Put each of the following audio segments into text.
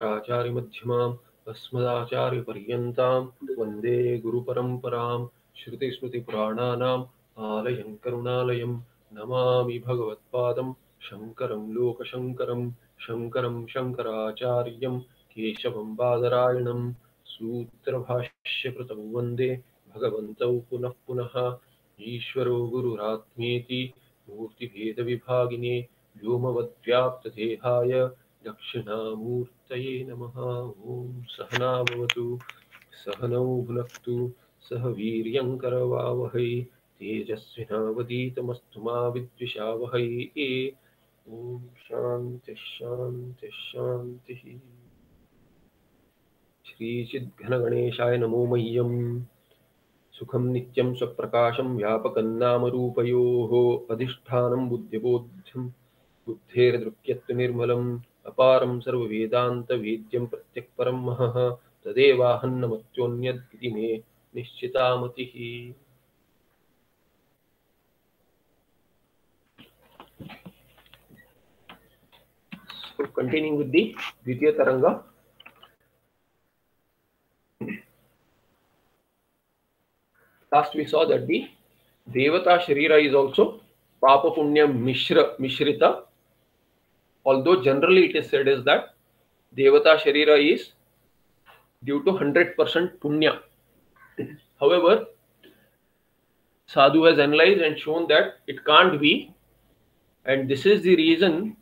शङ्कराचार्यमध्यमाम् अस्मदाचार्यपर्यन्तां वंदे गुरुपरम्परां श्रुतिस्मृतिपुराणानाम् आलयं करुणालयं नमामि भगवत्पादं शङ्करं लोकशङ्करं शङ्करं शङ्कराचार्यं केशवं बादरायणं सूत्रभाष्यकृतं वंदे भगवन्तौ पुनः पुनः ईश्वरो गुरुरात्मेति मूर्तिभेदविभागिने व्योमवद्व्याप्तदेहाय दक्षिणामूर्तये नमः। ॐ सहना भवतु, सहनौ भुनक्तु, सह वीर्यङ्करवावहै तेजस्विनावदीतमस्तु मा विद्विषावहै। ॐ शान्तिः श्रीचिद्घनगणेशाय नमो मह्यम्। सुखं नित्यं स्वप्रकाशं व्यापकन्नामरूपयोः। अधिष्ठानं बुद्धिबोध्यं बुद्धेर्दृक्यत्वनिर्मलम् अपारं सर्ववेदान्तवेद्यं प्रत्यक्परं महः तदेवाहन्नमत्योऽन्यद् इति मे निश्चिता मतिः So continuing with the Dvitiya Taranga. Last we saw that the Devata Sharira is also Papa Punya Mishra Mishrita. Although generally it is said is that Devata Sharira is due to 100% Punya. However, Sadhu has analyzed and shown that it can't be, and this is the reason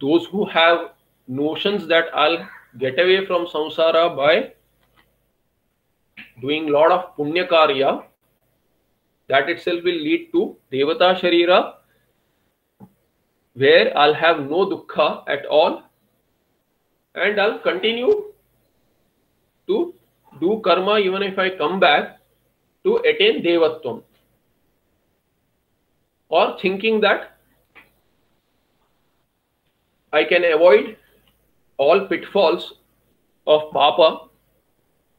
those who have notions that I'll get away from samsara by doing lot of punya karya, that itself will lead to devata sharira, where I'll have no dukkha at all, and I'll continue to do karma even if I come back to attain devatvam. Or thinking that I can avoid all pitfalls of papa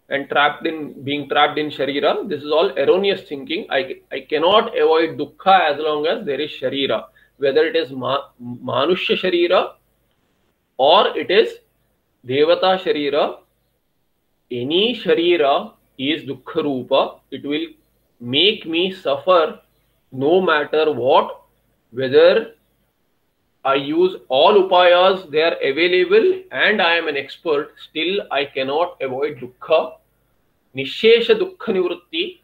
and trapped in being trapped in sharira. This is all erroneous thinking. I, I cannot avoid dukkha as long as there is sharira, whether it is ma, manushya sharira or it is devata sharira. Any sharira is dukkha rupa. It will make me suffer no matter what, whether I use all upayas, they are available and I am an expert, still I cannot avoid dukkha. Nishesha dukkha nivrutti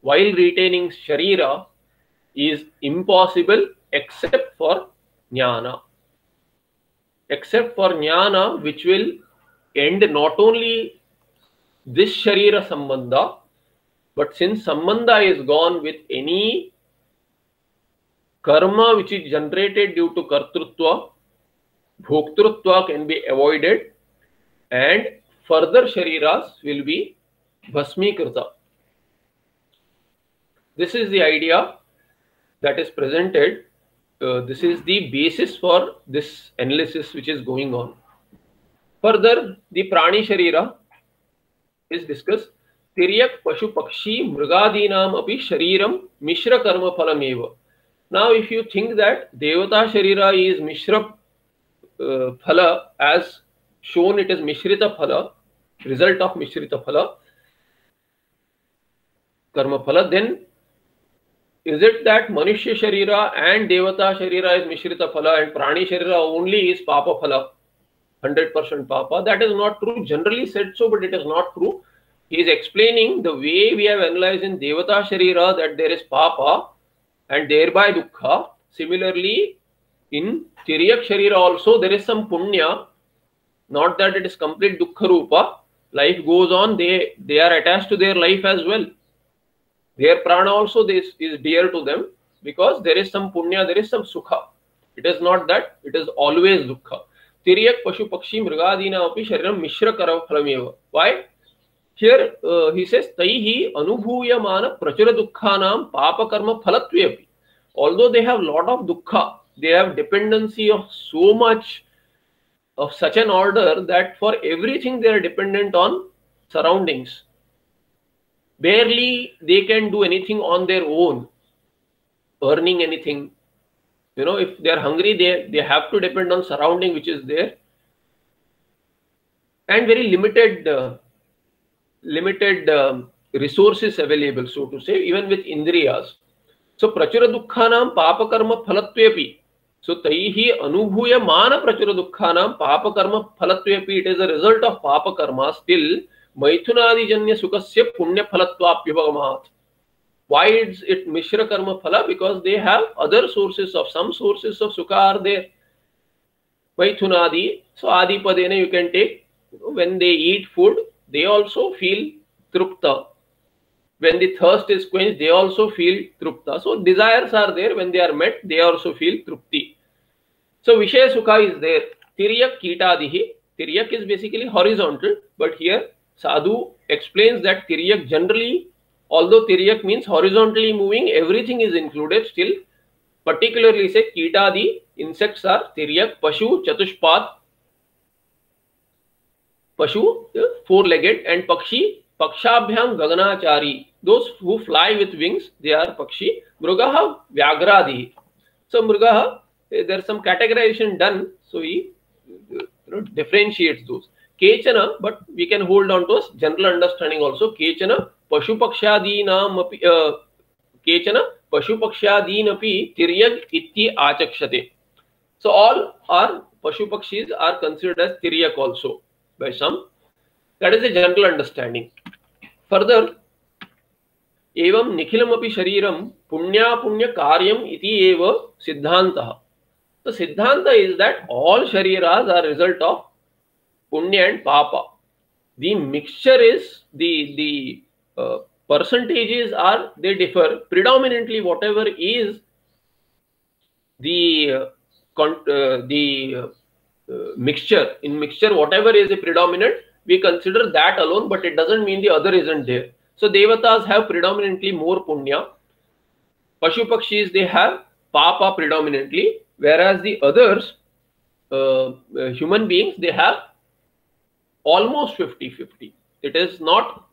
while retaining sharira is impossible except for jnana. Except for jnana, which will end not only this sharira sambandha, but since sambandha is gone with any karma which is generated due to kartrutva, bhoktrutva can be avoided and further shariras will be bhasmikrita. This is the idea that is presented. Uh, this is the basis for this analysis which is going on. Further, the prani sharira is discussed. Tiryak pashu pakshi mrigadinam api shariram mishra karma phalameva. Now, if you think that Devata Sharira is Mishra uh, Phala, as shown it is Mishrita Phala, result of Mishrita Phala, Karma Phala, then is it that Manushya Sharira and Devata Sharira is Mishrita Phala and Prani Sharira only is Papa Phala, 100% Papa? That is not true. Generally said so, but it is not true. He is explaining the way we have analyzed in Devata Sharira that there is Papa and thereby dukkha. Similarly, in Tiryak Sharira also there is some punya, not that it is complete dukkha rupa. Life goes on, they, they are attached to their life as well. Their prana also this is dear to them because there is some punya, there is some sukha. It is not that, it is always dukkha. Tiryak Pashu Pakshi Mrigadina Api Shariram Mishra Kara Phalameva. Why? Here uh, he says, Taihi Anubhuyamana Prachura Dukkhanam Papa Karma Phalatvepi. Although they have lot of dukkha, they have dependency of so much of such an order that for everything they are dependent on surroundings. Barely they can do anything on their own, earning anything. You know, if they are hungry, they, they have to depend on surrounding which is there. and very limited uh, limited um, resources available so to say even with indriyas so prachura dukkhanam papa karma phalatvepi so taihi anubhuyamana prachura dukkhanam papa karma phalatvepi it is a result of papa karma still maithunadi janya sukasya punya phalatvaapyavagamat why is it mishra karma phala because they have other sources of some sources of sukha are there maithunadi so adi padena you can take when they eat food they also feel trupta. When the thirst is quenched, they also feel trupta. So desires are there. When they are met, they also feel trupti. So Vishaya Sukha is there. Tiryak Kitadihi. Tiryak is basically horizontal, but here Sadhu explains that Tiryak generally, although Tiryak means horizontally moving, everything is included still. Particularly say Kitadi, insects are Tiryak, Pashu, Chatushpat, Pashu, four legged, and Pakshi, Pakshabhyam Gaganachari. Those who fly with wings, they are Pakshi. Mrugaha Vyagradi. So Mrugaha, there's some categorization done, so he you know, differentiates those. Kechana, but we can hold on to a general understanding also. Kechana, Pashu Pakshadinam api, uh, Kechana, Pashu Pakshadinapi Tiryag Iti Achakshate. So all are Pashu Pakshis are considered as Tiryak also by some. That is a general understanding. Further, एवं निखिलमपि शरीरम पुण्यापुण्य कार्यम इति एव सिद्धांतः the siddhanta is that all shariras are result of punya and papa. The mixture is the the uh, percentages are they differ. Predominantly whatever is the uh, uh, the mixture. In mixture whatever is a predominant we consider that alone but it doesn't mean the other isn't there. So devatas have predominantly more punya. Pashu pakshis they have papa predominantly whereas the others uh, uh human beings they have almost 50 50 it is not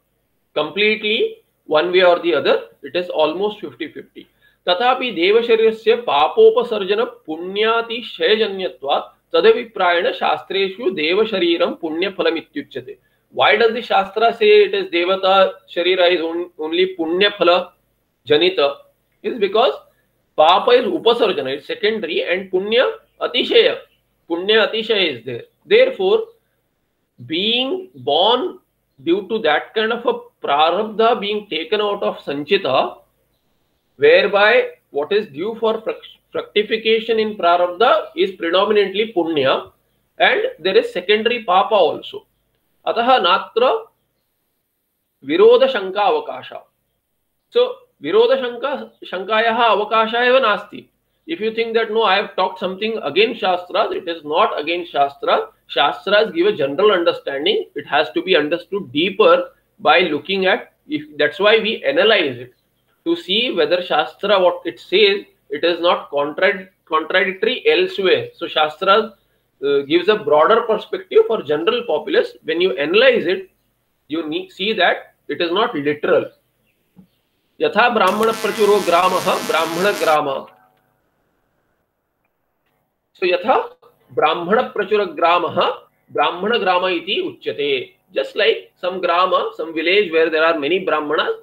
completely one way or the other it is almost 50 50 तथापि देवशरीरस्य पापोपसर्जन पुण्यातिशयजन्यत्वात् तदभिप्रायण शास्त्रेषु देव शरीरम पुण्य फलम इत्युच्यते why does the shastra say it is devata sharira is only punya phala janita is because papa is upasarjana it's secondary and punya atishaya punya atishaya is there therefore being born due to that kind of a prarabdha being taken out of sanchita whereby what is due for fructification in prarabdha is predominantly punya and there is secondary papa also. Atah natra virodha shanka avakasha. So virodha shanka shankayah avakasha eva nasti. If you think that no i have talked something against shastra, it is not against shastra Shastras give a general understanding. It has to be understood deeper by looking at. If that's why we analyze it to see whether Shastra what it says it is not contra contradictory elsewhere. So Shastra uh, gives a broader perspective for general populace. When you analyze it, you need, see that it is not literal. Yatha Brahmana Prachuro Gramaha Brahmana Grama. So Yatha ब्राह्मण प्रचुर ग्राम ब्राह्मण ग्राम इति उच्यते just like some grama some village where there are many brahmanas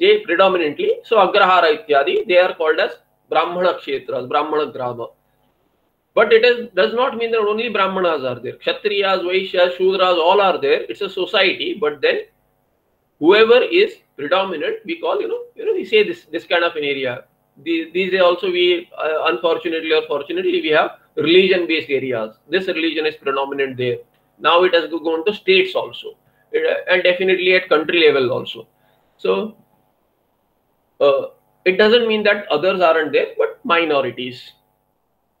they predominantly so agrahara ityadi they are called as brahmana kshetras brahmana grama but it is does not mean that only brahmanas are there kshatriyas vaishyas shudras all are there it's a society but then whoever is predominant we call you know you know we say this this kind of an area these, these also we uh, unfortunately or fortunately we have religion based areas this religion is predominant there now it has gone to states also and definitely at country level also so uh, it doesn't mean that others aren't there, but minorities.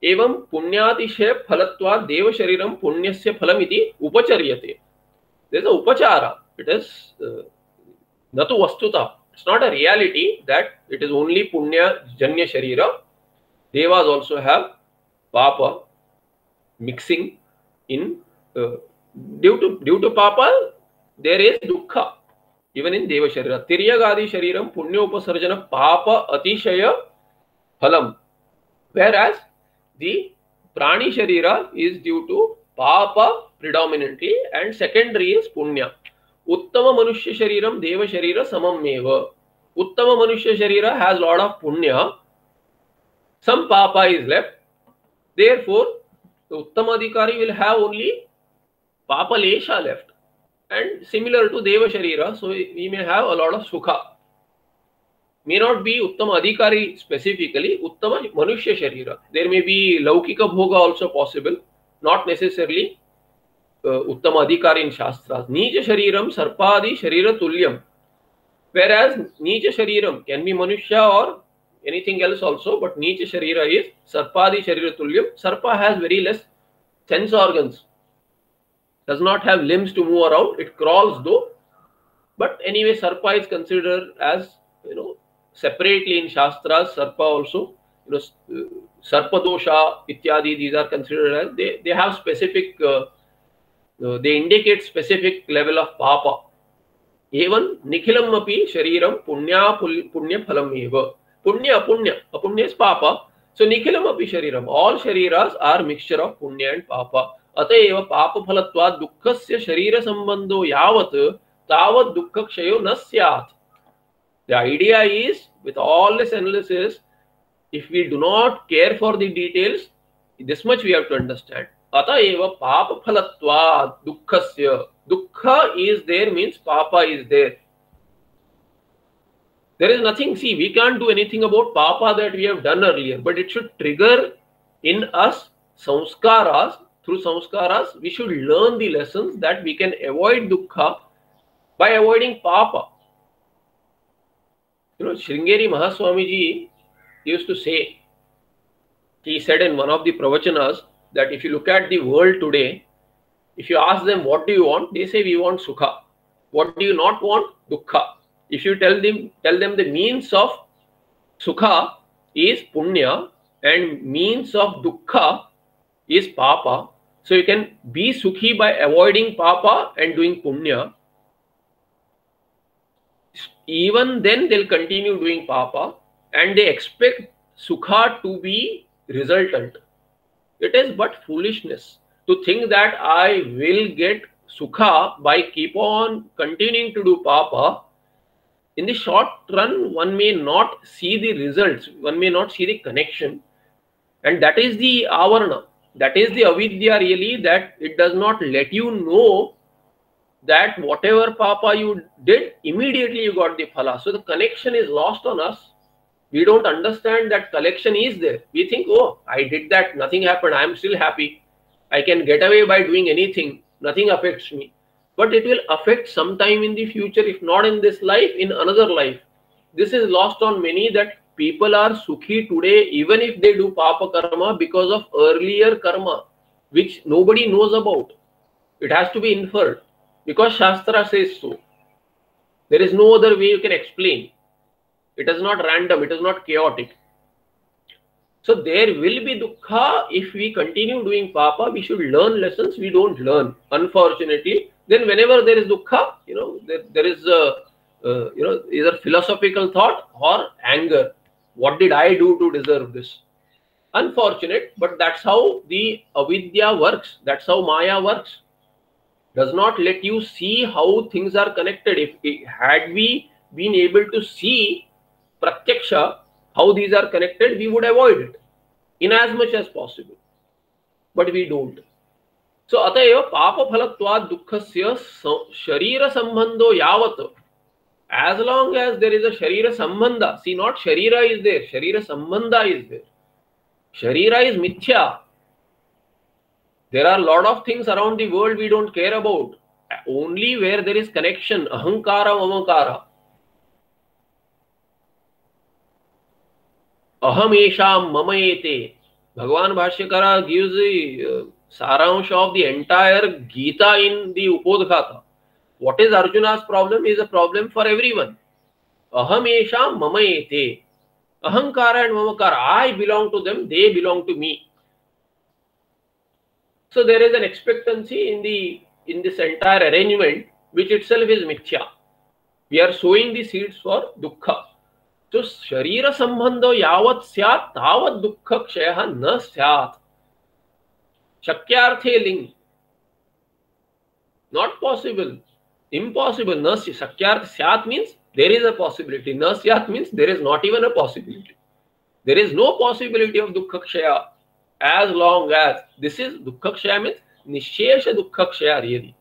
एवं पुण्यातिशय फलत्वा देव शरीरम पुण्यस्य फलमिति उपचर्यते there's a upachara it is uh, natu vastuta It's not a reality that it is only punya janya sharira. Devas also have papa mixing in uh, due to due to papa there is dukkha even in deva sharira. Tiryagadi shariram punya upasarjana papa atishaya phalam. Whereas the prani sharira is due to papa predominantly and secondary is punya. उत्तम मनुष्य शरीर देव शरीर सममेव। उत्तम मनुष्य शरीर has Lord of पुण्य। Some पाप इज़ लेफ़्ट देर फोर उत्तम अधिकारी विल हैव ओनली पाप लेफ़्ट एंड सिमिलर टू देव शरीर so we may have a lord of सुखा मे नॉट बी उत्तम अधिकारी स्पेसिफिकली उत्तम मनुष्य शरीर। देर मे बी लौकिक भोग also possible not necessarily Uttam Adhikari in Shastras. Nija Shariram Sarpaadi Sharira Whereas Nija Shariram can be Manusha or anything else also, but Nija Sharira is Sarpaadi Sharira Sarpa has very less sense organs, does not have limbs to move around. It crawls though, but anyway, Sarpa is considered as you know separately in Shastras. Sarpa also you know Sarpadosha ityadi. These are considered they they have specific. They indicate specific level of papa even nikhilam api shariram punya punya phalam eva punya punya apunya is papa so nikhilam api shariram all shariras are mixture of punya and papa अतएव पाप फलत्वात् दुःखस्य शरीर संबंधो यावत् तावत् दुःख क्षयो न स्यात् the idea is with all this analysis if we do not care for the details this much we have to understand अतएव पाप फलत्वा दुःखस्य दुःख is there means papa is there there is nothing see we can't do anything about papa that we have done earlier but it should trigger in us samskaras through samskaras we should learn the lessons that we can avoid dukkha by avoiding papa you know Sringeri Mahaswami ji used to say he said in one of the pravachanas that if you look at the world today, if you ask them what do you want, they say we want sukha. What do you not want? Dukkha. If you tell them tell them the means of sukha is punya and means of dukkha is papa. So you can be sukhi by avoiding papa and doing punya. Even then they'll continue doing papa and they expect sukha to be resultant. It is but foolishness to think that I will get sukha by keep on continuing to do papa. In the short run, one may not see the results, one may not see the connection. And that is the avarana, that is the avidya really, that it does not let you know that whatever papa you did, immediately you got the phala. So the connection is lost on us we don't understand that collection is there. We think, oh, I did that, nothing happened, I am still happy. I can get away by doing anything, nothing affects me. But it will affect sometime in the future, if not in this life, in another life. This is lost on many that people are sukhi today, even if they do papa karma because of earlier karma, which nobody knows about. It has to be inferred because Shastra says so. There is no other way you can explain it is not random, it is not chaotic. So there will be dukkha if we continue doing papa. We should learn lessons we don't learn. Unfortunately, then whenever there is dukkha, you know, there, there is a, uh, you know, either philosophical thought or anger. What did I do to deserve this? Unfortunate, but that's how the avidya works. That's how Maya works. Does not let you see how things are connected. If had we been able to see pratyaksha, how these are connected, we would avoid it in as much as possible. But we don't. So atayeva papa phalatvad dukkhasya sharira sambandho yavat. As long as there is a sharira sambandha, see not sharira is there, sharira sambandha is there. Sharira is mithya. There are lot of things around the world we don't care about. Only where there is connection, ahankara, mamakara. अहमेशा ममयेते Bhagavan Bhashyakara gives the uh, saransh of the entire Gita in the Upodghata. What is Arjuna's problem is a problem for everyone. Ahamesha mamayete. Ahankara and mamakara. I belong to them, they belong to me. So there is an expectancy in the in this entire arrangement, which itself is mithya. We are sowing the seeds for dukkha. तो शरीर संबंध यावत स्यात, तावत दुख क्षय न स्यात। शक्यार्थे लिंग नॉट पॉसिबल इम्पॉसिबल न शक्यार्थ स्यात means there is a possibility न स्यात means there is not even a possibility there is no possibility of दुख क्षय as long as this is दुख क्षय मीन्स निशेष दुख क्षय रियली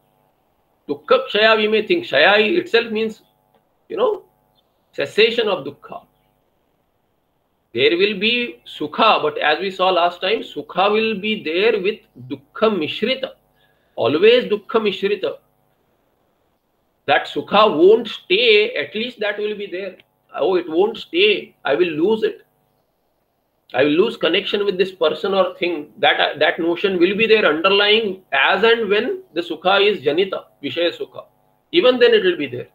दुख क्षय वी मे थिंक क्षय it means you know cessation of dukkha. There will be sukha, but as we saw last time, sukha will be there with dukkha mishrita. Always dukkha mishrita. That sukha won't stay, at least that will be there. Oh, it won't stay. I will lose it. I will lose connection with this person or thing. That that notion will be there underlying as and when the sukha is janita, vishaya sukha. Even then it will be there.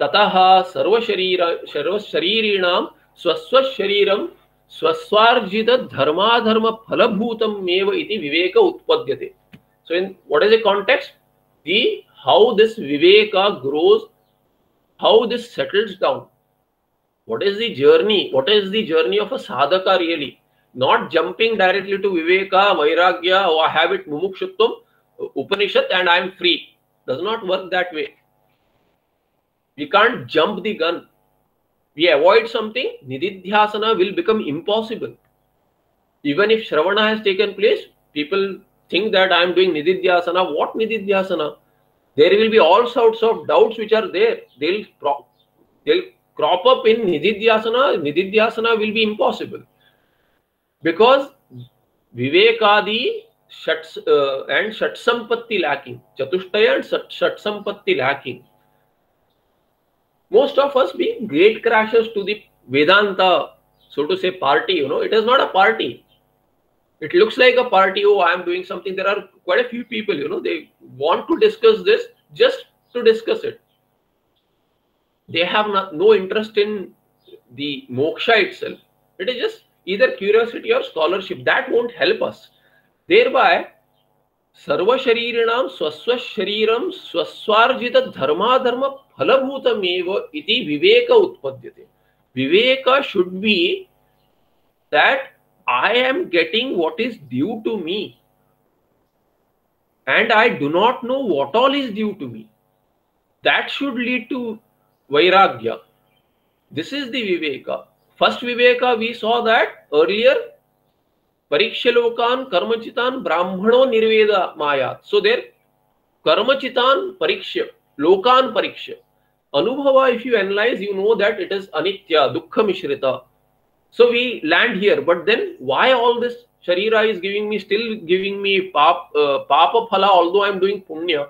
तथा सर्वशरीर, सर्वशरीरिणां स्वस्वशरीरं स्वस्वार्जितधर्माधर्मफलभूतमेव इति विवेक उत्पद्यते. So in what is a context the how this Vivek grows how this settles down what is the journey what is the journey of a साधक really not jumping directly to विवेक वैराग्य ऐ हेव् इट् मुमुक्षुत्वम् उपनिषत् and I am free does not work that way we can't jump the gun we avoid something, nididhyasana will become impossible. Even if Shravana has taken place, people think that I am doing nididhyasana. What nididhyasana? There will be all sorts of doubts which are there. They'll crop, they'll crop up in nididhyasana. Nididhyasana will be impossible because vivekadi shats, uh, and shat sampatti lacking, chatushtaya and shat sampatti lacking most of us being great crashers to the Vedanta, so to say, party. You know, it is not a party. It looks like a party. Oh, I am doing something. There are quite a few people. You know, they want to discuss this just to discuss it. They have not, no interest in the moksha itself. It is just either curiosity or scholarship. That won't help us. Thereby, सर्व स्वस्व शरीर स्वस्वार्जित धर्माधर्म फलभूतमेव इति विवेक उत्पद्यते। विवेक should be that I am getting what is due to me and I do not know what all is due to me that should lead to वैराग्य दिस इज़ द विवेक फ़र्स्ट विवेक वी सॉ दैट अर्लियर परीक्ष लोकान ब्राह्मणो निर्वेद माया सो देर कर्मचितान परीक्ष लोकान परीक्ष अनुभव if you analyze you know that it is अनित्य दुख मिश्रित so we land here but then why all this शरीर is giving me still giving me पाप पाप फला ऑल आई एम डूइंग पुण्य.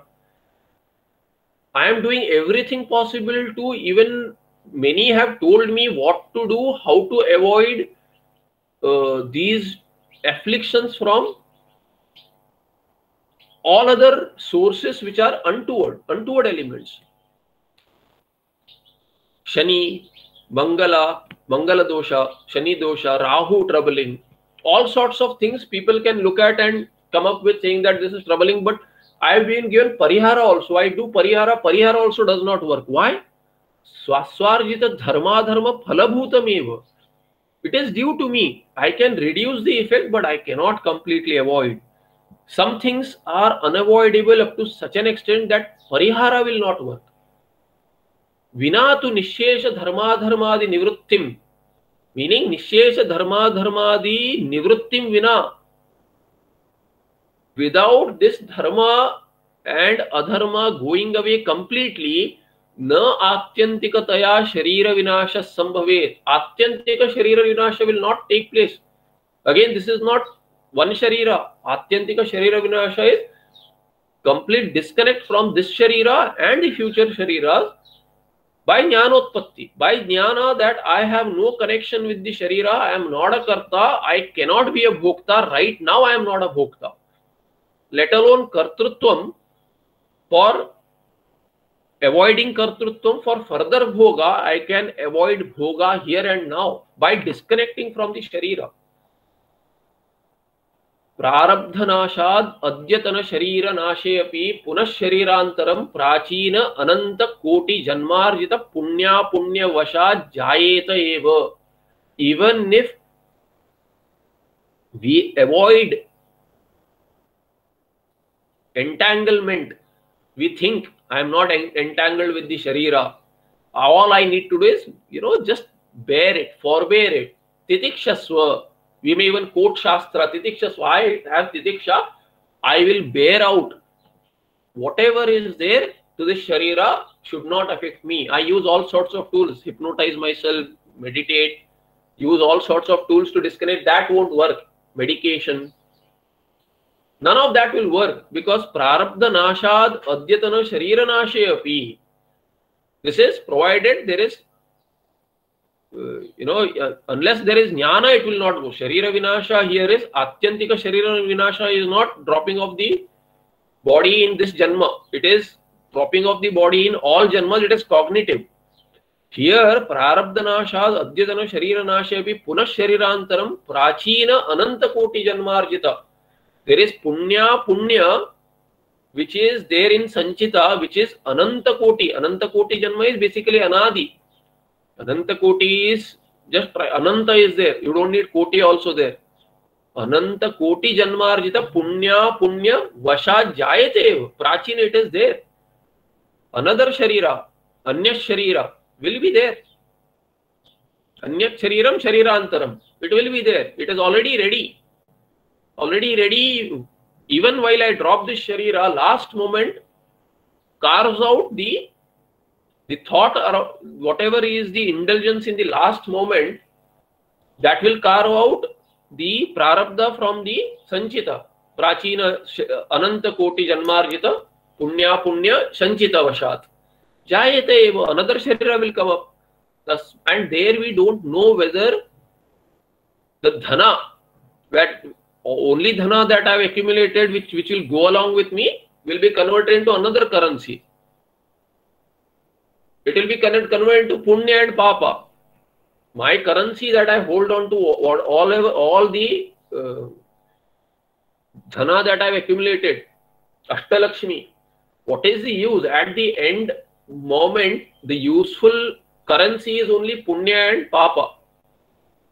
I am doing everything possible to even many have told me what to do how to avoid these afflictions from all other sources which are untoward, untoward elements. Shani, Mangala, Mangala dosha, Shani dosha, Rahu troubling, all sorts of things people can look at and come up with saying that this is troubling. But I have been given parihara also. I do parihara. Parihara also does not work. Why? Swaswarjita dharma dharma phalabhutameva. It is due to me. I can reduce the effect, but I cannot completely avoid. Some things are unavoidable up to such an extent that parihara will not work. Vinatu nishesha dharma dharmadi nivrittim. Meaning nishesha dharma dharmadi nivrittim vina. Without this dharma and adharma going away completely, न आत्यंतिकतया शरीर विनाश संभवे आत्यंतिक शरीर विनाश will not take place again this is not one शरीर आत्यंतिक शरीर विनाश is complete disconnect from this शरीर एंड फ्यूचर शरीर बाय ज्ञानोत्पत्ति बाय ज्ञान that I have no connection with the शरीर आई एम नॉट अ कर्ता I cannot be a Bhokta right now I am not a Bhokta let alone कर्तृत्व for avoiding kartrutvam for further bhoga, I can avoid bhoga here and now by disconnecting from the sharira. प्रारब्धनाशाद अद्यतन शरीर नाशे अपि पुनः शरीरांतरम प्राचीन अनंत कोटि जन्मार्जित पुण्या पुण्य वशात जायेत एव even if we avoid entanglement we think I am not entangled with the Sharira. All I need to do is, you know, just bear it, forbear it. Titikshasva. We may even quote Shastra. Titikshasva. I have Titiksha. I will bear out whatever is there to the Sharira should not affect me. I use all sorts of tools, hypnotize myself, meditate, use all sorts of tools to disconnect. That won't work. Medication. None of that will work because prarabdha nashad adyatana sharira nashe api. This is provided there is, uh, you know, uh, unless there is jnana, it will not go. Sharira vinasha here is atyantika sharira vinasha is not dropping of the body in this janma. It is dropping of the body in all janmas, it is cognitive. Here, prarabdha prarabdhanashad adyatana sharira nashe nashepi punah sharirantaram prachina ananta koti janmarjita. there is punya punya which is there in sanchita which is ananta koti. Ananta koti janma is basically anadi. Anantakoti is just try ananta is there. You don't need koti also there. Ananta koti janmarjita punya punya vasha jayate. Prachin it is there. Another sharira anya sharira will be there. Anya shariram sharirantaram it will be there. It is already ready already ready. Even while I drop this sharira, last moment carves out the the thought or whatever is the indulgence in the last moment that will carve out the prarabdha from the sanchita. Prachina ananta koti janmarjita punya punya sanchita vashat. Jayate eva another sharira will come up. Thus, and there we don't know whether the dhana that only dhana that i have accumulated which which will go along with me will be converted into another currency. It will be converted into punya and papa. My currency that i hold on to all all, all the uh, dhana that i have accumulated ashtalakshmi what is the use? At the end moment the useful currency is only punya and papa.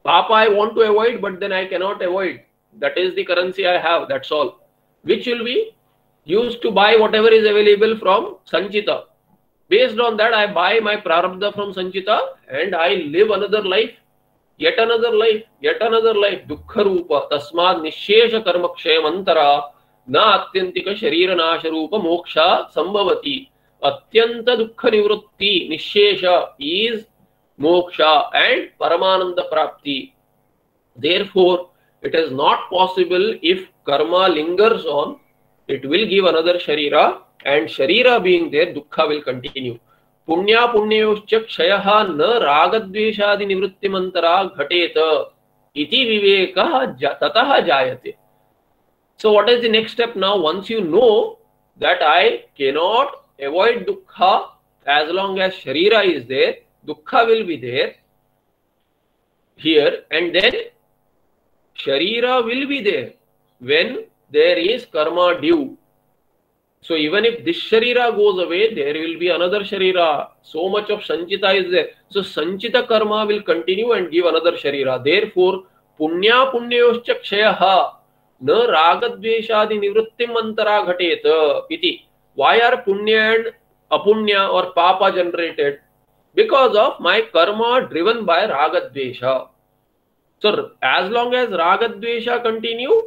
Papa i want to avoid but then i cannot avoid that is the currency I have. That's all. Which will be used to buy whatever is available from Sanchita. Based on that, I buy my prarabdha from Sanchita and I live another life, yet another life, yet another life. Dukkha Rupa, Tasmad Nishesha Karma Kshayamantara, Na Atyantika Sharira Nasharupa Moksha Sambhavati. Atyanta Dukkha Nivrutti Nishesha is Moksha and Paramananda Prapti. Therefore, it is not possible if karma lingers on, it will give another sharira, and sharira being there, dukkha will continue. Punya punyayuscha kshayaha na ragadveshadi nivrittimantara ghateta iti viveka tataha jayate. So what is the next step now? Once you know that I cannot avoid dukkha as long as sharira is there, dukkha will be there here and then sharira will be there when there is karma due. So even if this sharira goes away, there will be another sharira. So much of sanchita is there. So sanchita karma will continue and give another sharira. Therefore, punya punyoscha kshayaha न रागद्वेषादि निवृत्तिम अंतरा घटेत इति why are punya and apunya or papa generated because of my karma driven by ragadvesha so as long as ragadvesha continue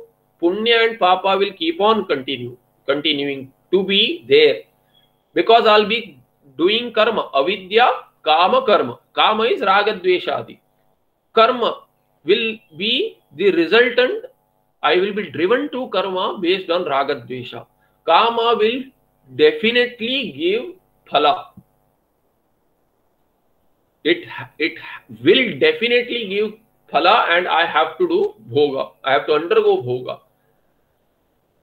punya and papa will keep on continue continuing to be there because i'll be doing karma avidya kama karma kama is ragadveshadi karma will be the resultant I will be driven to karma based on raga dvesha. Kama will definitely give phala. It, it will definitely give phala and I have to do bhoga. I have to undergo bhoga.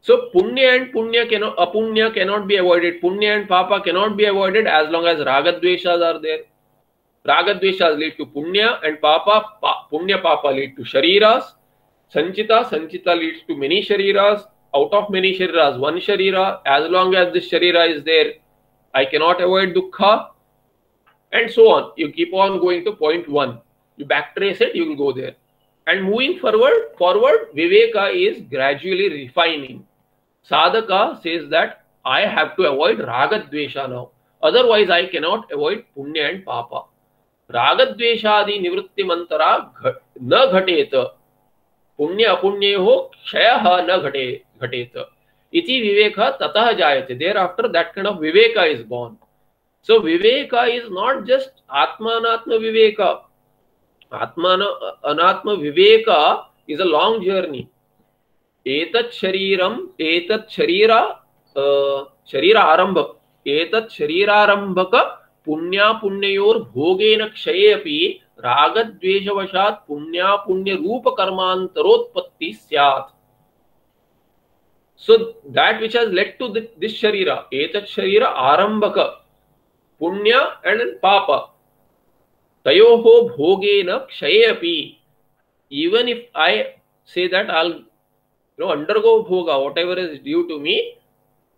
So punya and punya cannot, apunya cannot be avoided. Punya and papa cannot be avoided as long as raga dveshas are there. Raga dveshas lead to punya and papa, pa, punya papa lead to shariras Sanchita, Sanchita leads to many shariras. Out of many shariras, one sharira. As long as this sharira is there, I cannot avoid dukkha. And so on. You keep on going to point one. You backtrace it, you will go there. And moving forward, forward, Viveka is gradually refining. Sadhaka says that I have to avoid raga dvesha now. Otherwise, I cannot avoid punya and papa. रागद्वेषादि निवृत्ति मंतरा न घटेत पुण्य अपुण्यो क्षय न घटे घटेत इति विवेक ततः जायते thereafter that kind of विवेक इज़ बॉर्न सो विवेक इज़ नॉट जस्ट आत्मात्म विवेक आत्मान, अनात्म विवेक इज़ अ लॉन्ग जर्नी एतत् शरीरम एतत् शरीर शरीर आरंभ एतत् शरीरारंभक पुण्या पुण्योर भोगेन क्षये अपि रागद्वेषवशात् पुण्या पुण्य रूप कर्मांतरोत्पत्ति स्यात्। So, that which has led to this sharira etat sharira arambaka punya and papa tayoho bhogena kshaye api even if i say that, i'll, you know, undergo bhoga, whatever is due to me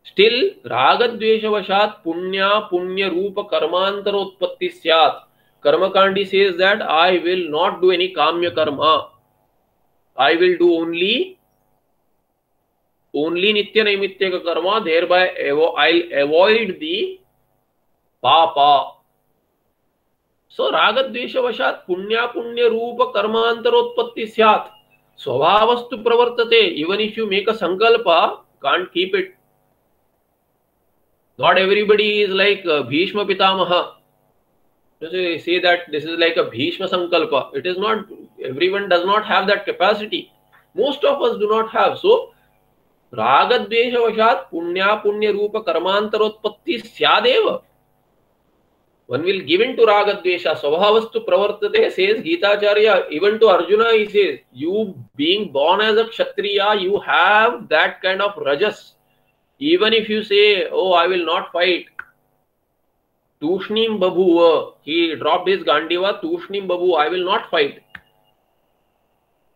still रागद्वेषवशात् पुण्या पुण्य रूप कर्मांतरोत्पत्ति स्यात् कर्मकांडी says that I not do any काम्य कर्म I will do only only नित्य नैमित्तिक कर्म thereby I avoid the पापा सो रागद्वेशवशात् पुण्यापुण्य रूप कर्मांतरोत्पत्ति स्यात्। स्वभावस्तु प्रवर्तते। Even if you make a संकल्प can't keep it not everybody is like Bhishma Pitamah से that this is like a Bhishma संकल्प it is not everyone does not have that capacity most of us do not have so रागद्वेशवशात् पुण्यापुण्य रूप कर्मांतरोत्पत्ति स्यादेव। One will give in to raga dvesha swabhavastu pravartate says Gitacharya even to Arjuna he says you being born as a kshatriya you have that kind of rajas even if you say, Oh, I will not fight, Tushnim Babu, he dropped his Gandiva, Tushnim Babu, I will not fight.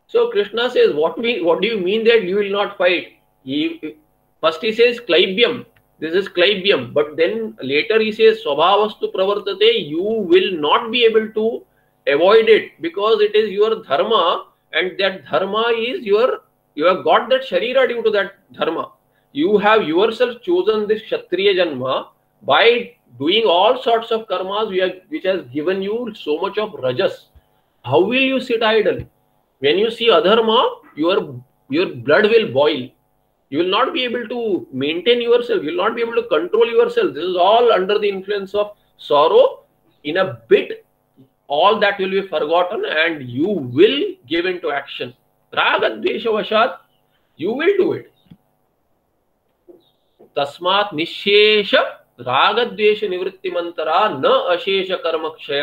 So Krishna says, What, we, what do you mean that you will not fight? He, first he says Klaibyam, this is Klaibyam, but then later he says Swabhavastu Pravartate, you will not be able to avoid it because it is your dharma and that dharma is your, you have got that Sharira due to that dharma you have yourself chosen this Kshatriya Janma by doing all sorts of karmas which has given you so much of rajas. How will you sit idle? When you see adharma, your, your blood will boil You will not be able to maintain yourself. You will not be able to control yourself. This is all under the influence of sorrow. In a bit, all that will be forgotten and you will give into action. Ragadvesha vashat, you will do it. तस्मात् निशेष राग द्वेष निवृत्ति मंतरा न अशेष कर्म क्षय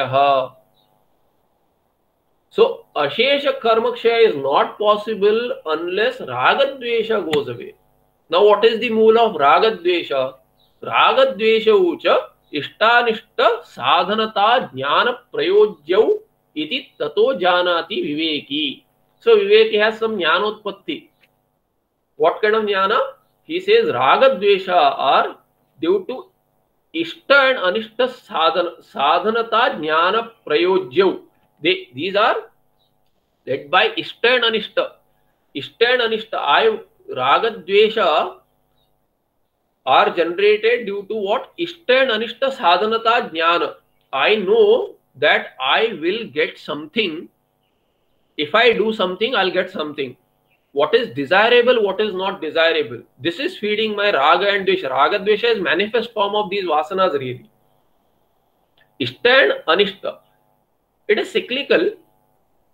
सो अशेष कर्म क्षय इज नॉट पॉसिबल अनलेस राग द्वेष गोज अवे इज़ द मूल ऑफ़ राग द्वेष राग द्वेष च इष्टानिष्ट साधनता ज्ञान प्रयोज्यौ इति ततो जानाति विवेकी सो विवेकी हैज़ सम ज्ञानोत्पत्ति व्हाट काइंड ऑफ़ ज्ञान he says raga dvesha are due to ishta and anishta sadhana sadhanata jnana prayojya they these are led by ishta and anishta ishta and anishta i रागद्वेष are generated due to what इष्ट and अनिष्ट साधनता ज्ञान I know that I will get something if I do something I get something what is desirable what is not desirable this is feeding my राग and द्वेश रागद्वेश is manifest form of these vasanas really इष्ट and अनिष्ट it is cyclical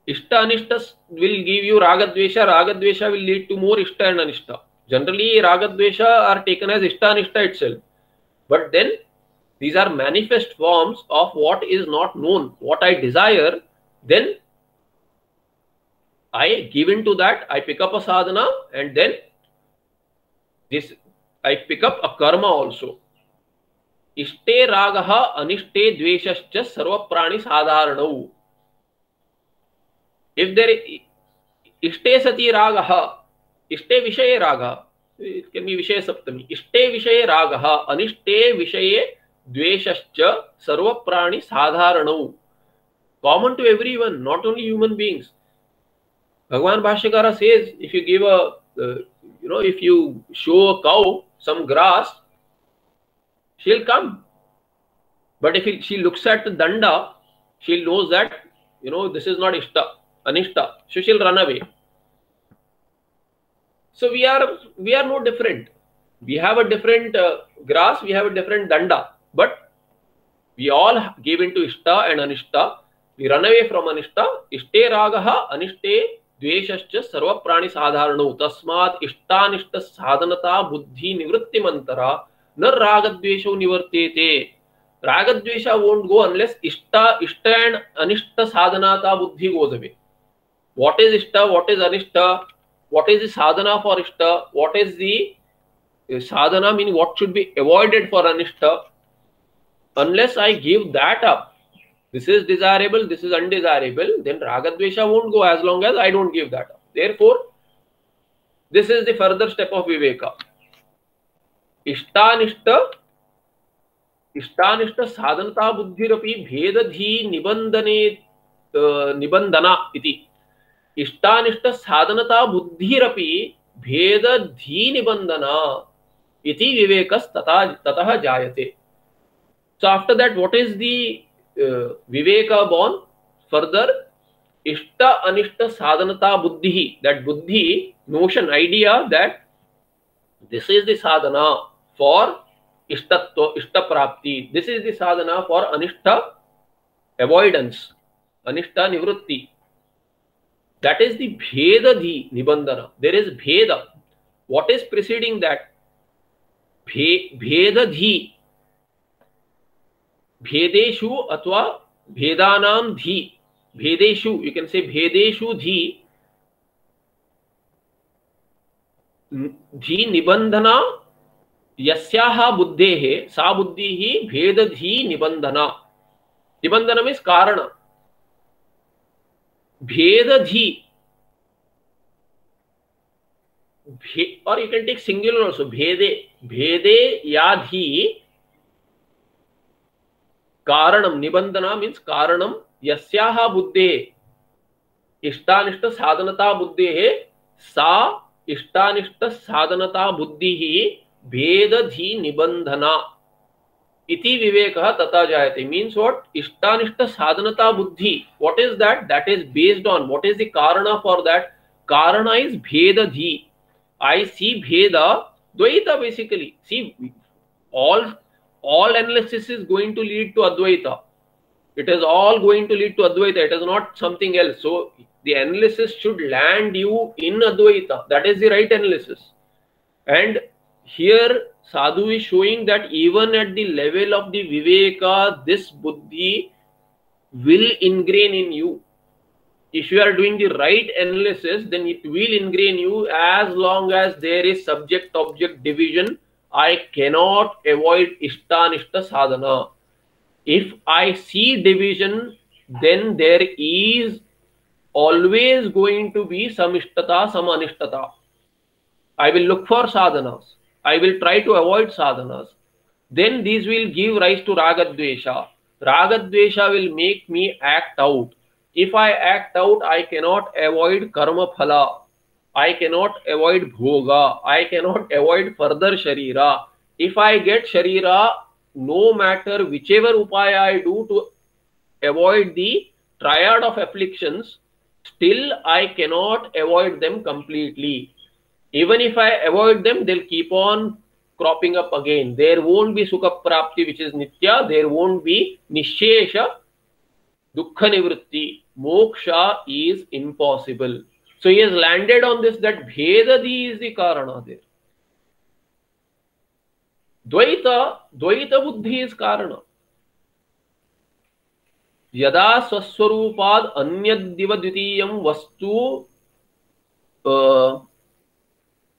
Ishta anishta will give you raga dvesha. Raga dvesha will lead to more ishta and anishta. Generally, raga dvesha are taken as ishta anishta itself. But then these are manifest forms of what is not known. What I desire, then I give into that, I pick up a sadhana and then this I pick up a karma also. इष्टे राग अनिष्टे द्वेश्च सर्व प्राणी साधारण if there इष्टे सती राग, इष्टे विषय राग विषय सप्तमी, इष्टे विषय राग, अनिष्टे विषय द्वेषश्च सर्व प्राणी साधारण। Common to everyone not only human beings भगवान भाष्यकार says if you give a you know if you show a cow some grass she'll come but if she looks at दंडा she knows that you know this is not इष्ट anishta. So she'll run away. So we are we are no different. We have a different uh, grass, we have a different danda, but we all give into ishta and anishta. We run away from anishta. Ishte ragaha, anishte द्वेश्च सर्व प्राणी साधारण तस्मात् इष्टानिष्ट साधनता बुद्धि निवृत्तिमंतरा न राग द्वेषो निवर्तेते राग द्वेष वोंट गो अनलेस इष्ट इष्ट एंड अनिष्ट साधनाता बुद्धि गोज अवे व्हाट इज़ इष्ट व्हाट इज़ अनिष्ट व्हाट इज़ द साधना फॉर इष्ट what is the sadhana meaning what should be avoided for anishta unless i give that up this is desirable, this is undesirable, then ragadvesha won't go as long as I don't give that up. Therefore, this is the further step of viveka. इष्टानिष्ट इष्टानिष्ट साधनता बुद्धिरपि भेदधी निबंधने निबंधना इति इष्टानिष्ट साधनता बुद्धिरपि भेद धी निबंधन इति विवेक तथा ततः जायते। So after that what is the Vivek born further इष्ट अनिष्ट साधनता बुद्धि दैट बुद्धि notion idea that this is the Sadhana for इष्टत्व इष्ट प्राप्ति दिस इज़ द साधना फॉर अनिष्ट अवॉइडेंस अनिष्ट निवृत्ति। That is the bhedadhi nibandhana there is bheda what is preceding that bhedadhi भेदेशु अथवा भेदानाम धी भेदेशु यू कैन से भेदेशु धी धी निबंधना यस्याह बुद्धेः सा बुद्धिः भेदधी निबंधना निबंधन means भेदधी। Or you can take singular also भेदे भेदे या धी कारणम निबंधना मीन्स कारणम यस्याह बुद्धे। इष्टानिष्ट साधनता बुद्धे सा इष्टानिष्ट साधनता बुद्धि भेदधि निबंधना। इति विवेक तथा जायते मीन्स व्हाट इष्टानिष्ट साधनता बुद्धि what is that that is based on what is the कारण फॉर दैट कारण इज़ भेदधि आई सी भेद द्वैत basically see all all analysis is going to lead to Advaita. It is all going to lead to Advaita. It is not something else. So the analysis should land you in Advaita. That is the right analysis. And here Sadhu is showing that even at the level of the Viveka, this Buddhi will ingrain in you. If you are doing the right analysis, then it will ingrain you as long as there is subject object division I cannot avoid ishtanishta sadhana. If I see division, then there is always going to be some ishtata, some anishtata. I will look for sadhanas. I will try to avoid sadhanas. Then these will give rise to ragadvesha. Ragadvesha will make me act out. If I act out, I cannot avoid karma phala. I cannot avoid bhoga. I cannot avoid further sharira. If I get sharira, no matter whichever upaya I do to avoid the triad of afflictions, still I cannot avoid them completely. Even if I avoid them, they'll keep on cropping up again. There won't be sukha prapti, which is nitya. There won't be nishesha dukkha nivritti. Moksha is impossible. So he has landed on this that Bhedadi is the Karana there. Dvaita, Dvaita Buddhi is Karana. यदा स्वस्वरूपाद अन्यदिव द्वितीयं वस्तु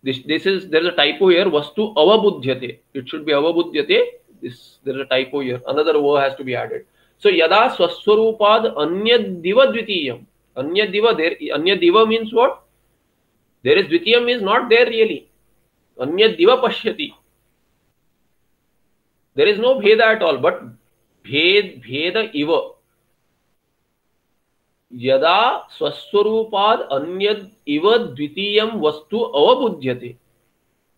this this is there is a typo here vastu avabuddhyate it should be avabuddhyate this there is a typo here another word has to be added so yada swaswarupad anyadiva dvitiyam Anya diva there. Anya diva means what? There is dvitiyam is not there really. Anya diva pashyati. There is no bheda at all, but bhed bheda iva. यदा स्वस्वरूपाद अन्य इव द्वितीय वस्तु अवबुध्यते।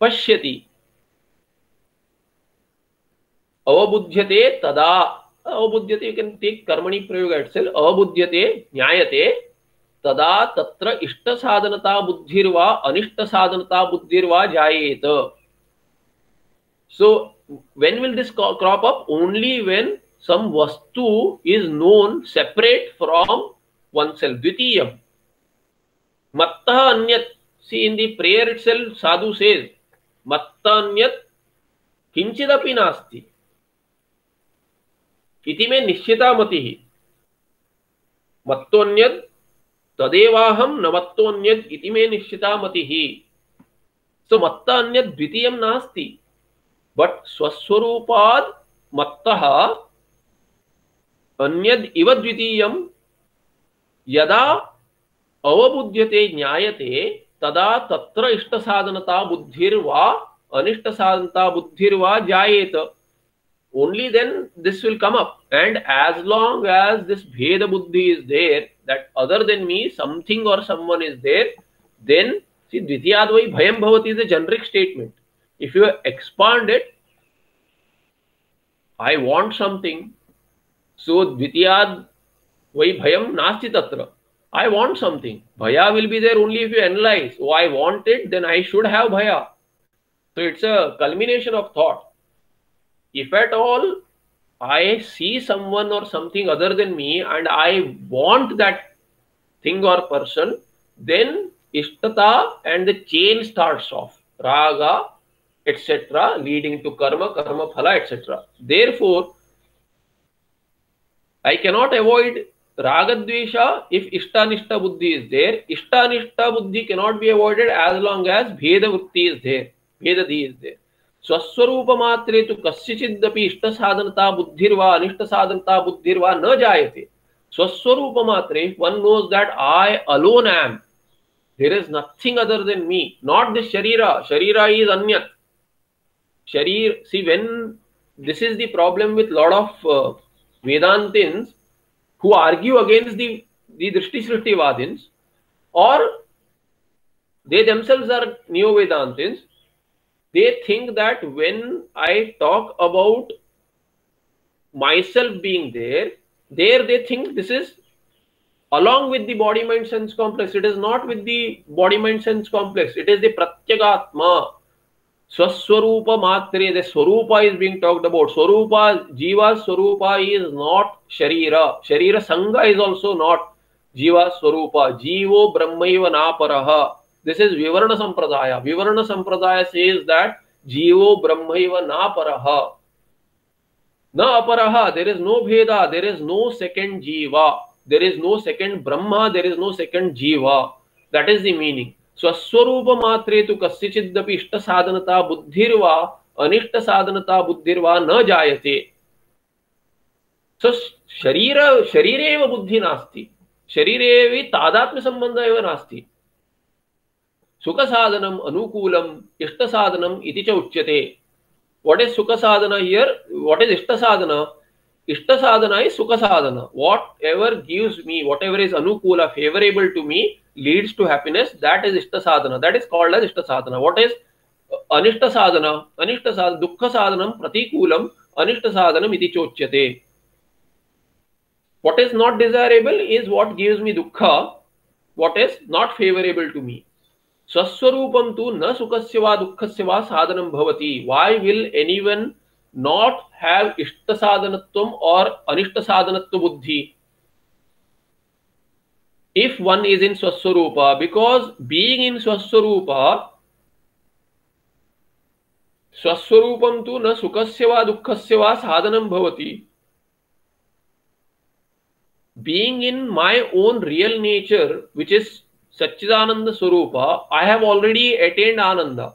पश्यति। अवबुध्यते तदा, अवबुध्यते you can take karmani prayoga itself, अवबुध्यते, ज्ञायते, तदा तत्र इष्ट साधनता बुद्धिर्वा अनिष्ट साधनता बुद्धिर्वा जायेत। So, when will this crop up? Only when some vastu is known separate from oneself dvitiyam. Mattah anyat, see, in the prayer itself, sadhu says mattah anyat किंचिदपि नास्ति इति मे निश्चिता मतिः मत्तोऽन्यत् तदेवाहं न मत्तोऽन्यत् इति मे निश्चिता मतिः सो मत्त अन्यत् द्वितीयं नास्ति बट स्वस्वरूपाद मत्तः अन्यद इव द्वितीयं यदा अवबुध्यते ज्ञायते तदा तत्र इष्टसाधनता बुद्धिर्वा अनिष्टसाधनता बुद्धिर्वा जायेत only then this will come up and as long as this bheda buddhi is there that other than me something or someone is there then see dvitiyadvai bhayam bhavati is a generic statement if you expand it i want something so dvitiyad vai bhayam nasti tatra i want something bhaya will be there only if you analyze oh i want it then i should have bhaya so it's a culmination of thought if at all i see someone or something other than me and i want that thing or person then ishtata and the chain starts off raga etc., leading to karma, karma phala, etc. Therefore, I cannot avoid ragadvesha if ishtanishta buddhi is there. Ishtanishta buddhi cannot be avoided as long as bheda vritti is there, bhedadi is there. स्वस्वरूप मात्रे तो कस्यचिदपि इष्ट साधनता बुद्धिर्वा अनिष्ट साधनता बुद्धिर्वा न जायते स्वस्वरूप मात्रे one knows that I alone am there is nothing other than me not this sharira sharira is anyat Sharir, see, when this is the problem with lot of uh, Vedantins who argue against the, the Drishti Srishti Vadins, or they themselves are Neo Vedantins, they think that when I talk about myself being there, there they think this is along with the body mind sense complex. It is not with the body mind sense complex. It is the Pratyagatma. Swaswarupa Matre, the Swarupa is being talked about. Swarupa, Jiva Swarupa is not Sharira. Sharira Sangha is also not Jiva Swarupa. Jivo Brahmaiva Naparaha. This is Vivarana Sampradaya. Vivarana Sampradaya says that Jivo Brahmaiva Naparaha. Na aparaha, there is no Bheda, there is no second Jiva, there is no second Brahma, there is no second Jiva. That is the meaning. स्वस्वरूप मात्रे तो कस्यचिदपि इष्ट साधनता बुद्धिर्वा अनिष्ट साधनता बुद्धिर्वा न जायते। शरीर शरीरे एव बुद्धि नास्ति। शरीरे तादात्म्य संबंध एव नास्ति। सुख साधनम अनुकूलम इष्ट साधनम इति च उच्यते। व्हाट इज़ सुख साधन हियर व्हाट इज़ इष्ट साधन इष्ट साधना इज़ सुख साधना whatever gives me whatever is अनुकूल favourable to me leads to happiness that is ishta sadhana that is called as ishta sadhana what is anishta sadhana anishta sadhana dukkha sadhanam pratikulam anishta sadhanam iti chochyate what is not desirable is what gives me dukkha what is not favorable to me स्वस्वरूपम तु न सुखस्य वा दुःखस्य वा साधनं भवति why will anyone not have इष्ट साधनत्वम और अनिष्ट साधनत्व बुद्धि if one is in Swaswarupa, because being in Swaswarupa, Swaswarupam tu na sukasya va dukkhasya va sadhanam bhavati. Being in my own real nature, which is Satchidananda Swarupa, I have already attained Ananda.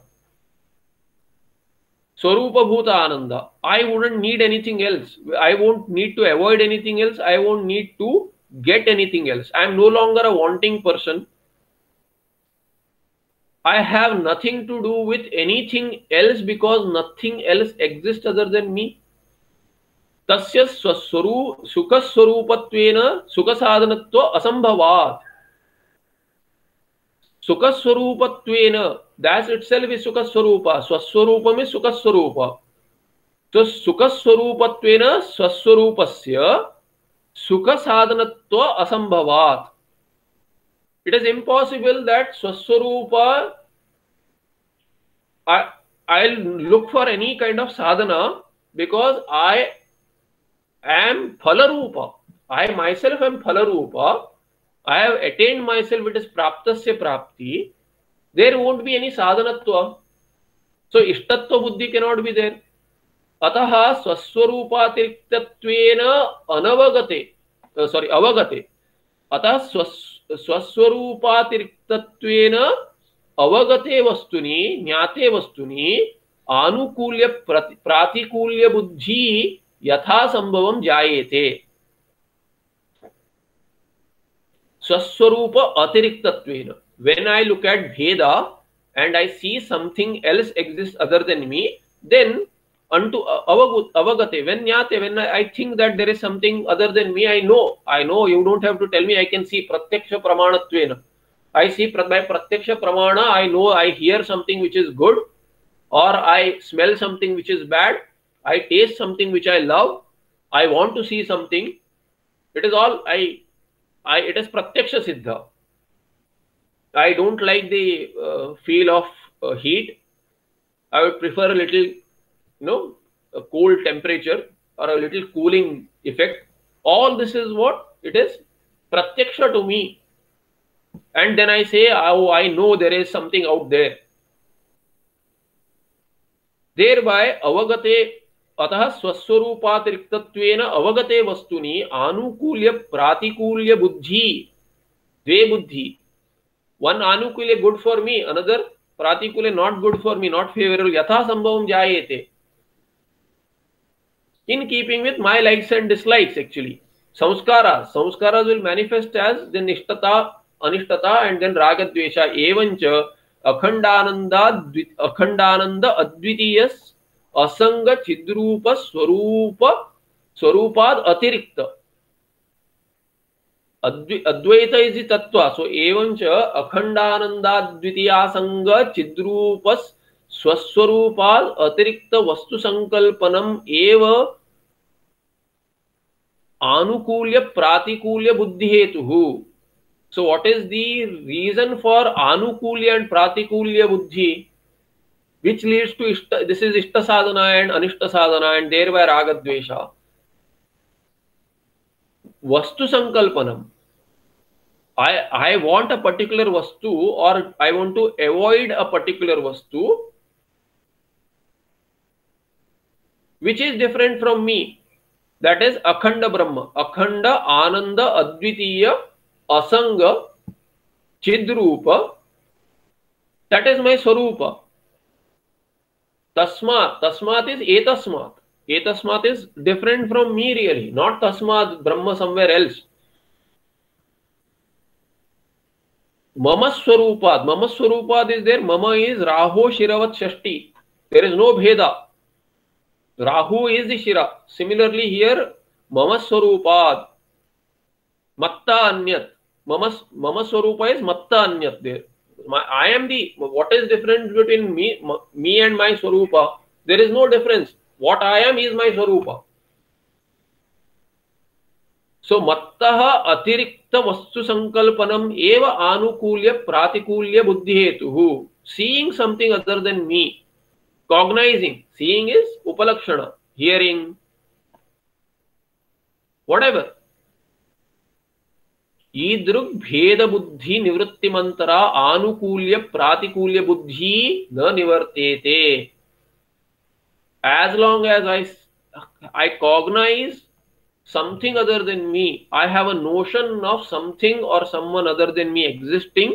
Swarupa Bhuta Ananda. I wouldn't need anything else. I won't need to avoid anything else. I won't need to get anything else. I am no longer a wanting person. I have nothing to do with anything else because nothing else exists other than me. तस्य स्वस्वरू सुखस्वरूपत्वेन सुखसाधनत्व असंभवात् सुखस्वरूपत्वेन that itself is सुखस्वरूप स्वस्वरूपम is सुखस्वरूप तो सुखस्वरूपत्वेन स्वस्वरूपस्य सुख साधन असंभवा it is impossible that स्वस्वरूप I look for any kind of Sadhana because I am फल रूप I myself am फल रूप I have attained myself it is प्राप्त से प्राप्ति देर वोट बी एनी साधनत्व सो इष्टत्व बुद्धि के बी देर अतः स्वस्वरूपातिरिक्तत्वेन अनवगते सॉरी अवगते। अतः स्वस्वरूपातिरिक्तत्वेन अवगते वस्तुनि, ज्ञाते वस्तुनि, आनुकूल्य प्रातिकूल्य बुद्धि यथा संभवम जायेते। स्वस्वरूप अतिरिक्तत्वेन। When i look at bheda and i see something else exists other than me, then unto avagate when nyate when I, think that there is something other than me i know. I know you don't have to tell me. I can see pratyaksha pramanatvena. I see by pratyaksha pramana i know i hear something which is good or i smell something which is bad. I taste something which i love. I want to see something. It is all i i it is pratyaksha siddha. I don't like the uh, feel of uh, heat. I would prefer a little you know a cold temperature or a little cooling effect all this is what it is pratyaksha to me and then i say oh i know there is something out there thereby avagate अतः स्वस्वरूपातिरिक्तत्वेन अवगते वस्तुनि आनुकूल्य प्रातिकूल्य बुद्धि द्वे बुद्धि one आनुकूल्य good for me another प्रातिकूल्य not good for me not favorable यथा संभवम जायेते in keeping with my likes and dislikes actually samskaras samskaras will manifest as the nishtata anishtata and then raga dvesha evancha अखंडानंदा Akhandanand अद्वितीय असंग चिद्रूप स्वरूप स्वरूपाद अतिरिक्त अद्वैत is तत्व सो एवं च अखंडानंदाद्वितीयासंग चिद्रूप स्वस्वरूपाद अतिरिक्त वस्तु संकल्पनम एव आनुकूल्य प्रातिकूल्य बुद्धि हेतु so what is the reason for आनुकूल्य and प्रातिकूल्य बुद्धि विच लीड्स टू इष्ट दिस इज़ इष्ट साधना एंड अनिष्ट साधना एंड देर वाय राग द्वेश वस्तु संकल्पनम I I want a particular वस्तु or I want to avoid a particular वस्तु which is different from me. That is akhanda brahma. Akhanda ananda advitiya asanga chidrupa. That is my swarupa. Tasmat tasmat is etasmat etasmat is different from me really. Not tasmat brahma somewhere else. Mama swarupad mama swarupad is there. Mama is raho shiravat shashti. There is no bheda Rahu is the Shira. Similarly, here Mama Swarupad. Matta Anyat. Mama, Mama is Matta Anyat there. I am the, what is difference between me, me and my Swarupa? There is no difference. What I am is my Swarupa. So, Mattaha Atirikta Vastu Sankalpanam Eva Anukulya Pratikulya Buddhi Hetuhu. Seeing something other than me cognizing seeing is upalakshana hearing whatever ईदृग भेद बुद्धि निवृत्ति मंतरा आनुकूल्य प्रातिकूल्य बुद्धि न निवर्तेते as long as i i cognize something other than me i have a notion of something or someone other than me existing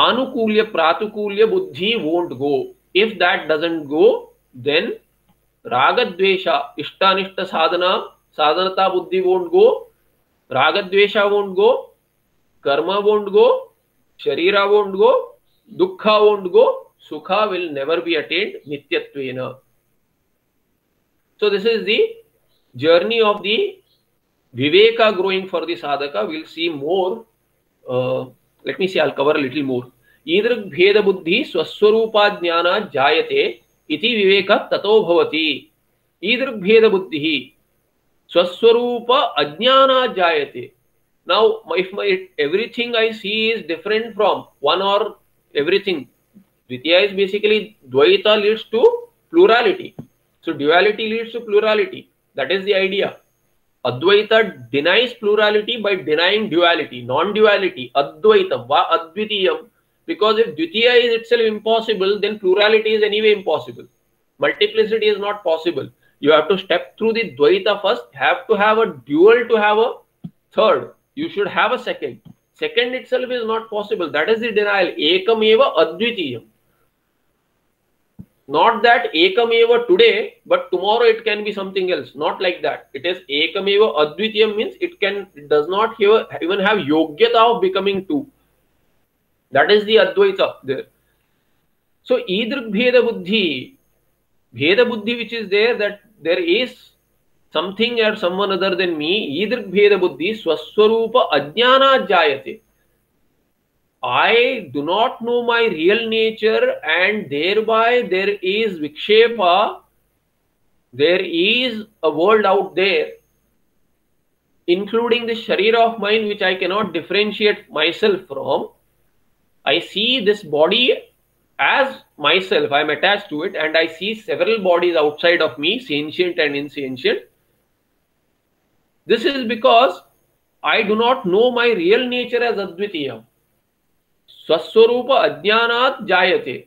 anukulya pratukulya buddhi won't go if that doesn't go then ragadvesha ishtanishta sadhana sadhanata buddhi won't go ragadvesha won't go karma won't go sharira won't go dukkha won't go sukha will never be attained nityatvena so this is the journey of the viveka growing for the sadhaka we'll see more uh, let me see i'll cover a little more ईदृग् भेद बुद्धि स्वस्वरूपा ज्ञान जायते इति विवेकः ततो भवति ईदृग्भेदबुद्धिः स्वस्वरूप अज्ञानात् जायते now if my everything i see is different from one or everything dvitiya is basically dvaita leads to plurality so duality leads to plurality that is the idea advaita denies plurality by denying duality non duality advaitam va advitiyam. Because if dvitiya is itself impossible then plurality is anyway impossible. Multiplicity is not possible. You have to step through the dvaita first have to have a dual to have a third. You should have a second. Second itself is not possible. That is the denial. Ekam eva advitiyam not that ekam eva today but tomorrow it can be something else not like that it is ekam eva advitiyam means it can it does not have, even have yogyata of becoming two that is the advaita there so idrik bheda buddhi bheda buddhi which is there that there is something or someone other than me idrik bheda buddhi swaswarupa ajnana jayate I do not know my real nature and thereby there is vikshepa, there is a world out there, including the sharira of mine which I cannot differentiate myself from. I see this body as myself, I am attached to it, and I see several bodies outside of me, sentient and insentient. This is because I do not know my real nature as Advitiyam. स्वस्वरूप अज्ञात जायते।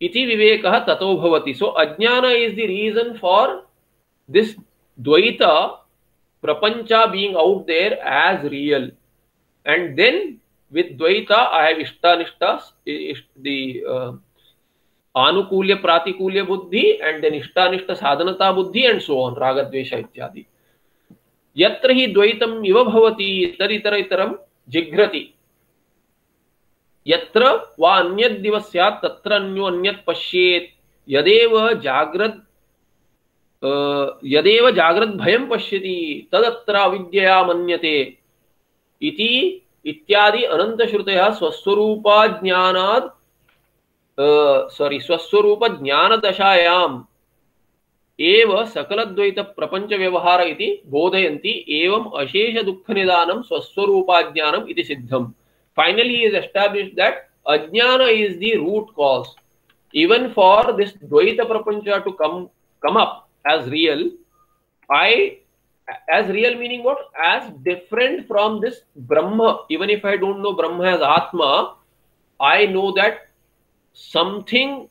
इति विवेक तथोति so अज्ञान is the reason for this द्वैत प्रपंच being out there as real and then with द्वैत I have इष्टानिष्टा the uh, आनुकूल्य, प्रातिकूल्य बुद्धि एंड देन इष्टानिष्ट साधनता बुद्धि एंड सो ऑन राग द्वेष इत्यादि। यत्र ही द्वैतम इव भवति इतर इतर इतरम जिघ्रति। यत्र वा अन्यद्दिव स्यात् तत्र अन्यो अन्यत् पश्येत्। यदेव जाग्रत् यदेव जाग्रत् भयं पश्यति, तदत्र अविद्यया मन्यते इति इत्यादि अनन्तश्रुतयः स्वस्वरूपाज्ञानात् सॉरी स्वस्वरूप ज्ञानदशायाम् एव सकलद्वैत प्रपंच व्यवहार इति बोधयन्ति एवं अशेष दुःख निदानं स्वस्वरूपाज्ञानम् इति सिद्धम्। Finally is established that ajnana is the root cause. Even for this dvaita prapancha to come come up as real i as real meaning what? As different from this brahma. Even if i don't know brahma as atma i know that something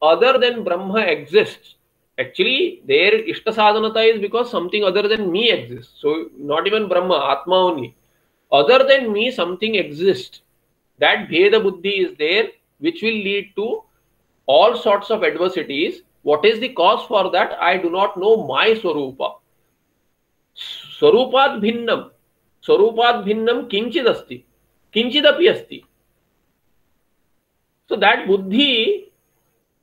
other than brahma exists. Actually their ishta sadhanata is because something other than me exists. So not even brahma atma only other than me something exists that bheda buddhi is there which will lead to all sorts of adversities what is the cause for that i do not know my swarupa स्वरूपात् भिन्नं स्वरूपात् भिन्नं किञ्चित् अस्ति किञ्चिदपि अस्ति so that buddhi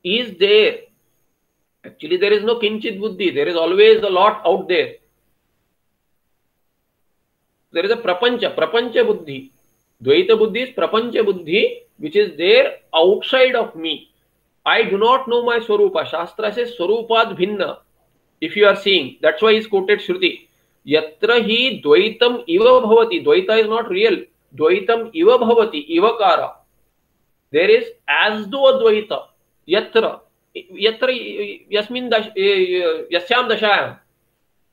is there actually there is no kinchit buddhi there is always a lot out there There is a prapancha, prapancha buddhi. Dvaita buddhi is prapancha buddhi, which is there outside of me. I do not know my swarupa. Shastra says swarupat bhinna. If you are seeing, that's why is quoted Shruti. Yatra hi dvaitam iva bhavati. Dvaita is not real. Dvaitam iva bhavati. Ivakara. There is as though Dvaita. Yatra. Yatra yasmin dash, yasyam dashayam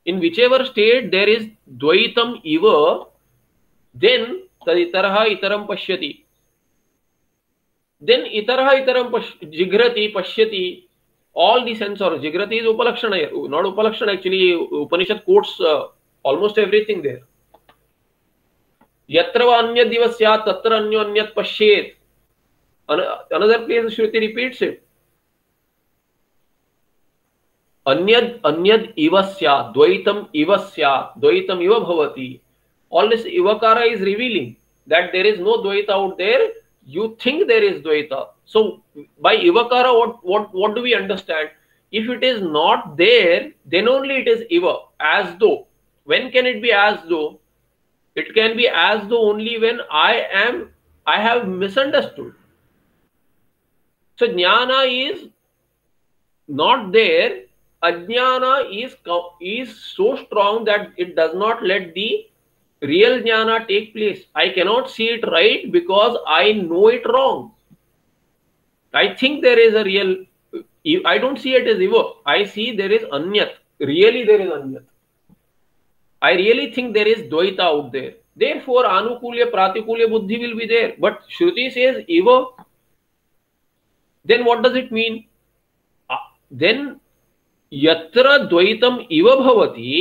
in whichever state there is द्वैतम इव then तदितर इतर पश्य then इतर इतर जिघ्रति पश्य all the sense or जिघ्रति is उपलक्षण not उपलक्षण actually Upanishad quotes almost everything there यत्र वा अन्यदिव स्यात् तत्र अन्यो अन्यत् पश्येत् another place Shruti repeats it Anyad, anyad ivasya, dvaitam ivasya, dvaitam iva. All this ivakara is revealing that there is no dvaita out there. You think there is dvaita. So by ivakara, what, what, what do we understand? If it is not there, then only it is iva, as though. When can it be as though? It can be as though only when I am, I have misunderstood. So jnana is not there ajnana is, is so strong that it does not let the real jnana take place. I cannot see it right because I know it wrong. I think there is a real, I don't see it as eva. I see there is anyat. Really, there is anyat. I really think there is dvaita out there. Therefore, anukulya, pratikulya buddhi will be there. But Shruti says eva. Then what does it mean? Uh, then यत्र द्वैतम इव भवति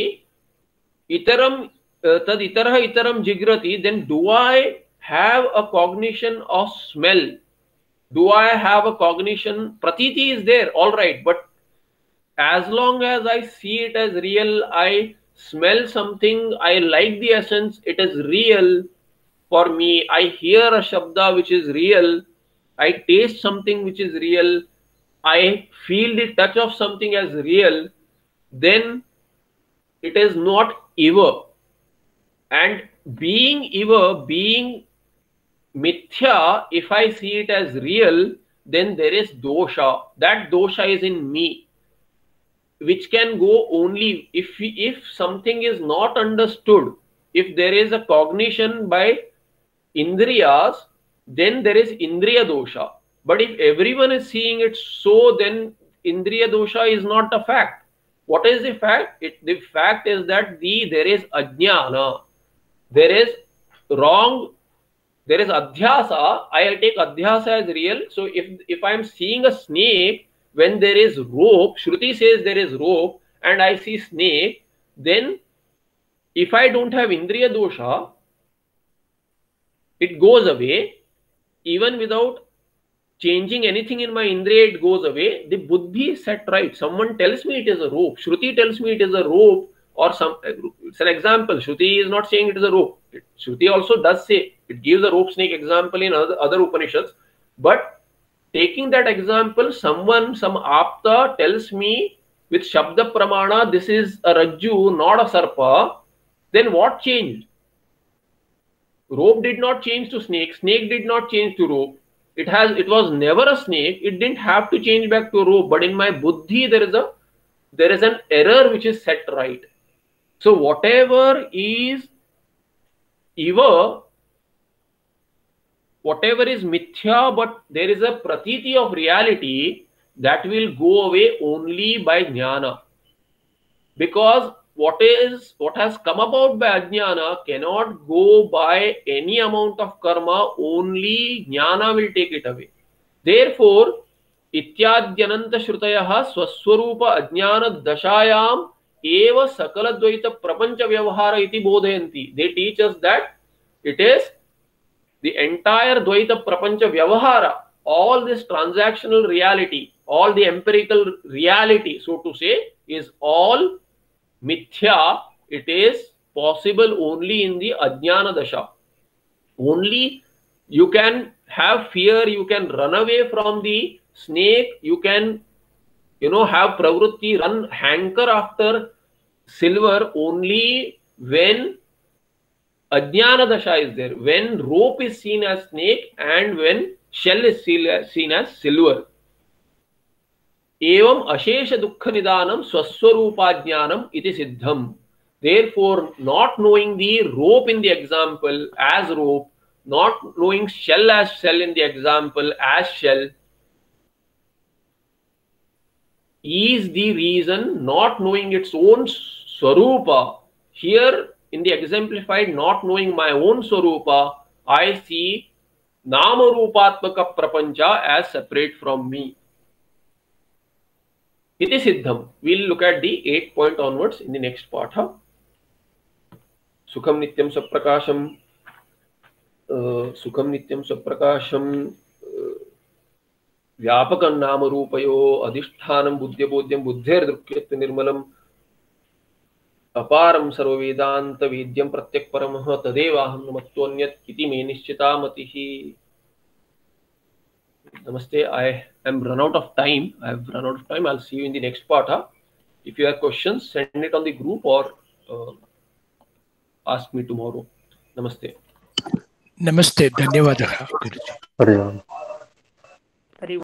इतरम तद इतर इतरम जिग्रति then do I have a cognition of smell do I have a cognition प्रतीति is there all right but as long as I see it as real I smell something I like the essence it is real for me I hear a शब्द which is real I taste something which is real i feel the touch of something as real then it is not ever. And being eva being mithya if i see it as real then there is dosha. That dosha is in me which can go only if if something is not understood. If there is a cognition by indriyas then there is indriya dosha but if everyone is seeing it so then indriya dosha is not a fact. What is the fact? It, the fact is that the there is ajnana. There is wrong there is adhyasa. I will take adhyasa as real. So if if i am seeing a snake when there is rope shruti says there is rope and i see snake then if i don't have indriya dosha it goes away even without changing anything in my indriya it goes away. The buddhi set right. Someone tells me it is a rope. Shruti tells me it is a rope or some it's an example. Shruti is not saying it is a rope. It, shruti also does say it gives a rope snake example in other, other upanishads. But taking that example someone some apta tells me with shabda pramana this is a rajju not a sarpa then what changed? Rope did not change to snake. Snake did not change to rope it has it was never a snake. It didn't have to change back to rope. But in my buddhi there is a there is an error which is set right. So whatever is eva, whatever is mithya, but there is a pratiti of reality that will go away only by jnana. Because what is what has come about by ajnana cannot go by any amount of karma, only jnana will take it away. Therefore, इत्याद्यनंत श्रुतय स्वस्वरूप अज्ञान दशायाम एव सकल द्वैत प्रपंच व्यवहार इति बोधयन्ति they teach us that it is the entire द्वैत प्रपंच व्यवहार all this transactional reality all the empirical reality so to say is all mithya it is possible only in the ajnana dasha. Only you can have fear you can run away from the snake you can you know have pravrutti run hanker after silver only when ajnana dasha is there when rope is seen as snake and when shell is seen as silver एवं अशेष दुख निदान स्वस्वरूपाज्ञानम इति सिद्धम। Therefore not knowing the rope in the example as rope not knowing shell as shell in the example as shell is the reason not knowing its own स्वरूप here in the exemplified not knowing my own स्वरूप I see नाम रूपात्मक प्रपंच as separate from me Iti siddham. We'll look at the eight point onwards in the next part. Huh? सुखम नित्यम स्वप्रकाशम सुखम नित्यम स्वप्रकाशम व्यापकं नाम रूपयो, अधिष्ठानं बुद्ध्यबोध्यं बुद्धेर्दृक्यत्व निर्मलम्, अपारं सर्ववेदान्तवेद्यं प्रत्यक्परमः, तदेवाहं नमत्वन्यत् इति मे निश्चिता मतिः Namaste. I I'm run out of time. I've run out of time. I'll see you in the next part. Huh? If you have questions, send it on the group or uh, ask me tomorrow. Namaste. Namaste. Dhanyavadah. Guruji.